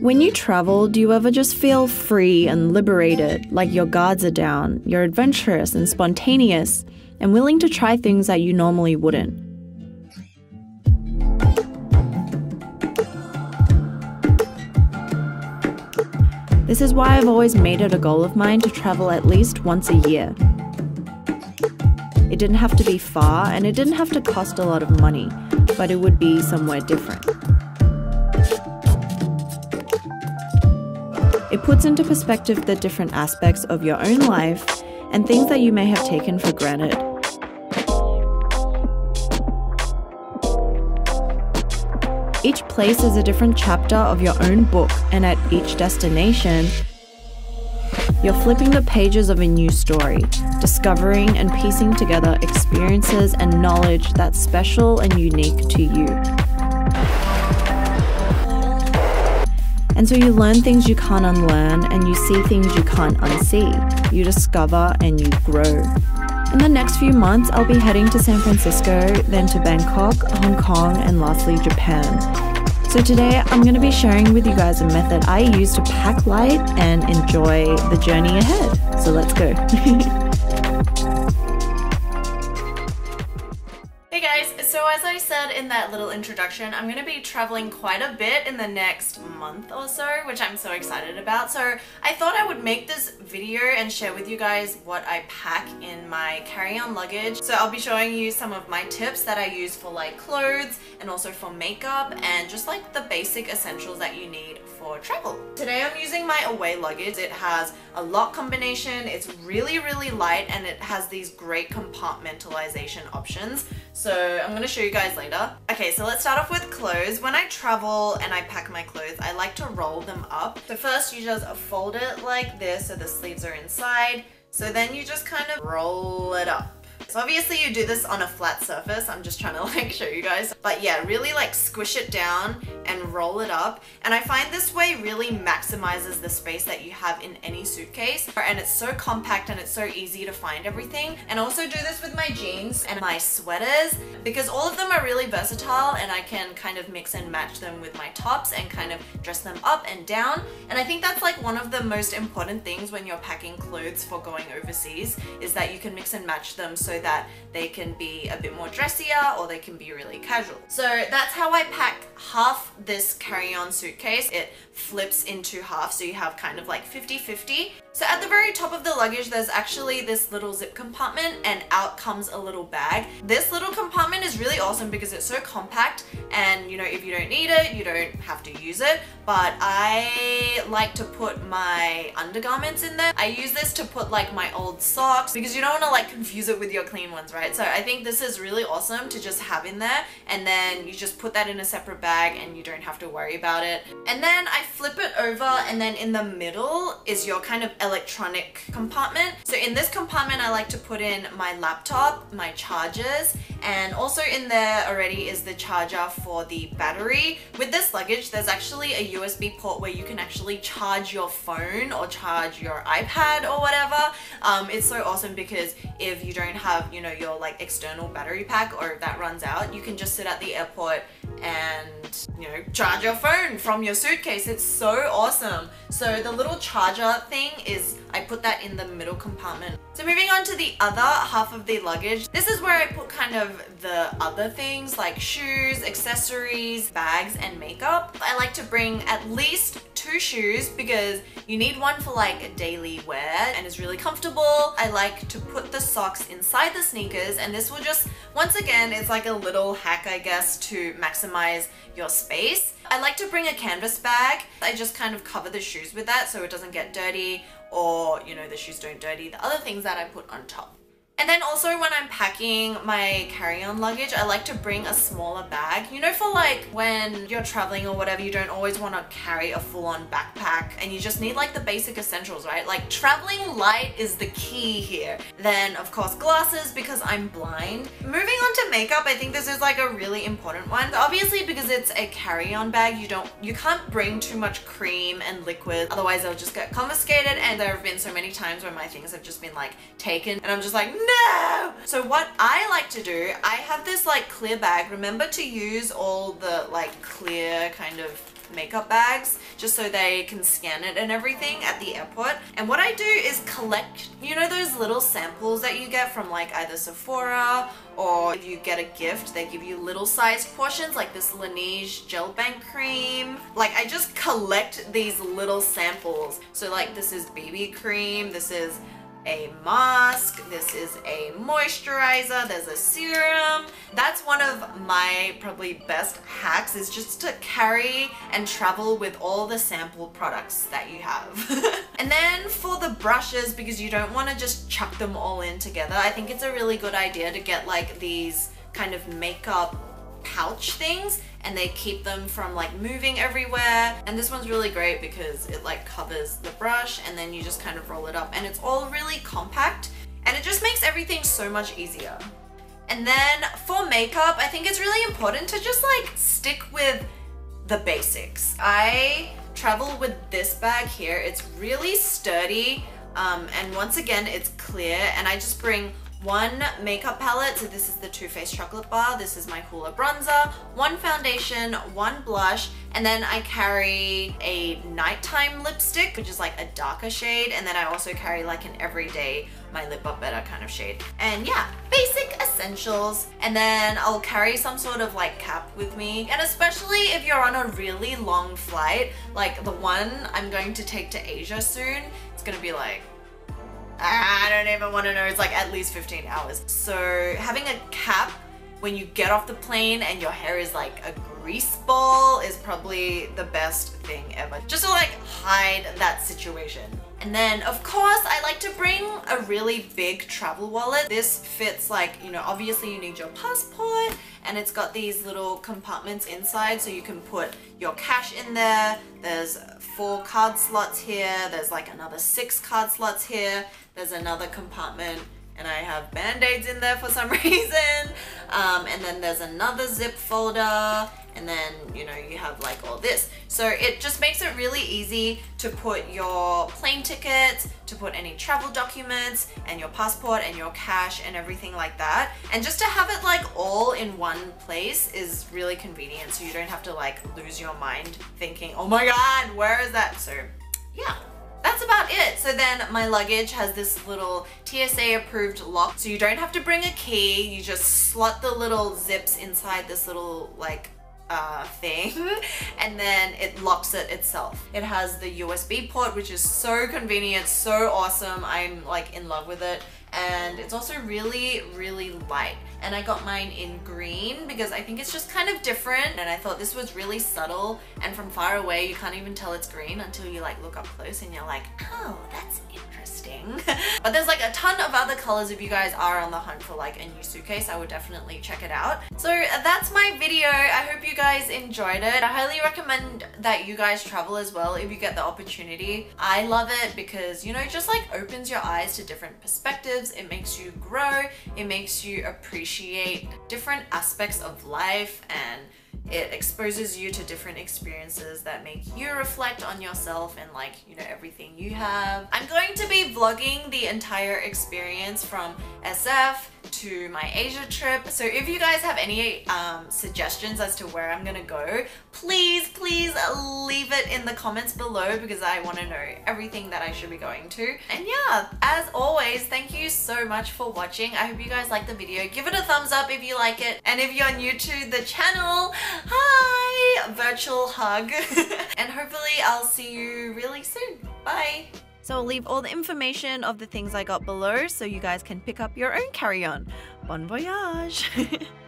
When you travel, do you ever just feel free and liberated, like your guards are down, you're adventurous and spontaneous, and willing to try things that you normally wouldn't? This is why I've always made it a goal of mine to travel at least once a year. It didn't have to be far and it didn't have to cost a lot of money, but it would be somewhere different. Puts into perspective the different aspects of your own life and things that you may have taken for granted. Each place is a different chapter of your own book, and at each destination, you're flipping the pages of a new story, discovering and piecing together experiences and knowledge that's special and unique to you. And so you learn things you can't unlearn and you see things you can't unsee. You discover and you grow. In the next few months, I'll be heading to San Francisco, then to Bangkok, Hong Kong, and lastly, Japan. So today, I'm going to be sharing with you guys a method I use to pack light and enjoy the journey ahead. So let's go. as I said in that little introduction, I'm going to be traveling quite a bit in the next month or so, which I'm so excited about. So I thought I would make this video and share with you guys what I pack in my carry-on luggage. So I'll be showing you some of my tips that I use for like clothes and also for makeup and just like the basic essentials that you need for travel. Today I'm using my away luggage. It has a lock combination, it's really really light and it has these great compartmentalization options. So I'm going to show you guys later. Okay, so let's start off with clothes. When I travel and I pack my clothes, I like to roll them up. So first you just fold it like this so the sleeves are inside. So then you just kind of roll it up. So obviously you do this on a flat surface. I'm just trying to like show you guys. But yeah, really like squish it down and roll it up. And I find this way really maximizes the space that you have in any suitcase. And it's so compact and it's so easy to find everything. And also do this with my jeans and my sweaters because all of them are really versatile and I can kind of mix and match them with my tops and kind of dress them up and down. And I think that's like one of the most important things when you're packing clothes for going overseas is that you can mix and match them so that they can be a bit more dressier or they can be really casual. So that's how I pack half this carry-on suitcase. It flips into half so you have kind of like 50-50 so at the very top of the luggage, there's actually this little zip compartment and out comes a little bag. This little compartment is really awesome because it's so compact and you know, if you don't need it, you don't have to use it. But I like to put my undergarments in there. I use this to put like my old socks because you don't want to like confuse it with your clean ones, right? So I think this is really awesome to just have in there and then you just put that in a separate bag and you don't have to worry about it. And then I flip it over and then in the middle is your kind of electronic compartment. So in this compartment, I like to put in my laptop, my chargers, and also in there already is the charger for the battery. With this luggage, there's actually a USB port where you can actually charge your phone or charge your iPad or whatever. Um, it's so awesome because if you don't have, you know, your like external battery pack or if that runs out, you can just sit at the airport and you know charge your phone from your suitcase. It's so awesome. So the little charger thing is I put that in the middle compartment. So moving on to the other half of the luggage this is where I put kind of the other things like shoes accessories bags and makeup. I like to bring at least two shoes because you need one for like daily wear and it's really comfortable. I like to put the socks inside the sneakers and this will just, once again, it's like a little hack I guess to maximize your space. I like to bring a canvas bag. I just kind of cover the shoes with that so it doesn't get dirty or you know the shoes don't dirty the other things that I put on top. And then also when I'm packing my carry-on luggage, I like to bring a smaller bag. You know, for like when you're traveling or whatever, you don't always want to carry a full-on backpack and you just need like the basic essentials, right? Like traveling light is the key here. Then of course glasses because I'm blind. Moving on makeup, I think this is like a really important one. Obviously because it's a carry-on bag, you don't, you can't bring too much cream and liquid, otherwise they'll just get confiscated and there have been so many times where my things have just been like taken and I'm just like, no! So what I like to do, I have this like clear bag. Remember to use all the like clear kind of makeup bags just so they can scan it and everything at the airport. And what I do is collect, you know those little samples that you get from like either Sephora or if you get a gift, they give you little sized portions like this Laneige Gel Bank Cream. Like I just collect these little samples. So like this is BB cream, this is a mask, this is a moisturizer, there's a serum. That's one of my probably best hacks is just to carry and travel with all the sample products that you have. and then for the brushes, because you don't want to just chuck them all in together, I think it's a really good idea to get like these kind of makeup pouch things and they keep them from like moving everywhere and this one's really great because it like covers the brush and then you just kind of roll it up and it's all really compact and it just makes everything so much easier. And then for makeup, I think it's really important to just like stick with the basics. I travel with this bag here. It's really sturdy um, and once again, it's clear and I just bring one makeup palette. So this is the Too Faced Chocolate Bar. This is my Hoola bronzer, one foundation, one blush, and then I carry a nighttime lipstick, which is like a darker shade. And then I also carry like an everyday my lips but better kind of shade. And yeah, basic essentials. And then I'll carry some sort of like cap with me. And especially if you're on a really long flight, like the one I'm going to take to Asia soon, it's gonna be like I don't even want to know, it's like at least 15 hours. So having a cap when you get off the plane and your hair is like a grease ball is probably the best thing ever. Just to like hide that situation. And then of course I like to bring a really big travel wallet. This fits like, you know, obviously you need your passport and it's got these little compartments inside so you can put your cash in there. There's four card slots here. There's like another six card slots here. There's another compartment and I have band-aids in there for some reason. Um, and then there's another zip folder and then you know you have like all this. So it just makes it really easy to put your plane tickets to put any travel documents and your passport and your cash and everything like that. And just to have it like all in one place is really convenient so you don't have to like lose your mind thinking oh my god where is that? So yeah that's about it. So then my luggage has this little TSA approved lock. So you don't have to bring a key. You just slot the little zips inside this little like uh, thing and then it locks it itself. It has the USB port which is so convenient, so awesome. I'm like in love with it and it's also really really light. And I got mine in green because I think it's just kind of different. And I thought this was really subtle and from far away you can't even tell it's green until you like look up close and you're like oh that's interesting. But there's like a ton of other colors if you guys are on the hunt for like a new suitcase. I would definitely check it out. So that's my video. I hope you guys enjoyed it. I highly recommend that you guys travel as well if you get the opportunity. I love it because you know it just like opens your eyes to different perspectives it makes you grow it makes you appreciate different aspects of life and it exposes you to different experiences that make you reflect on yourself and like, you know, everything you have. I'm going to be vlogging the entire experience from SF to my Asia trip. So if you guys have any um, suggestions as to where I'm gonna go, please, it in the comments below because I want to know everything that I should be going to. And yeah, as always, thank you so much for watching. I hope you guys like the video. Give it a thumbs up if you like it. And if you're new to the channel, hi! Virtual hug. and hopefully I'll see you really soon. Bye! So I'll leave all the information of the things I got below so you guys can pick up your own carry-on. Bon voyage!